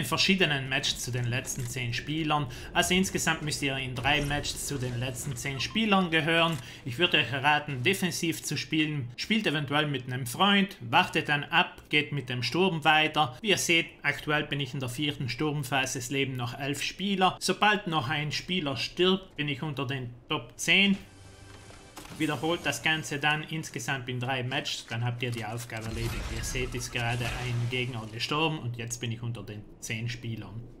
in verschiedenen Matches zu den letzten 10 Spielern. Also insgesamt müsst ihr in drei Matches zu den letzten 10 Spielern gehören. Ich würde euch raten, defensiv zu spielen. Spielt eventuell mit einem Freund, wartet dann ab, geht mit dem Sturm weiter. Wie ihr seht, aktuell bin ich in der vierten Sturmphase, es leben noch 11 Spieler. Sobald noch ein Spieler stirbt, bin ich unter den Top 10 wiederholt das Ganze dann insgesamt in drei Matches, dann habt ihr die Aufgabe erledigt. Ihr seht, ist gerade ein Gegner gestorben und jetzt bin ich unter den 10 Spielern.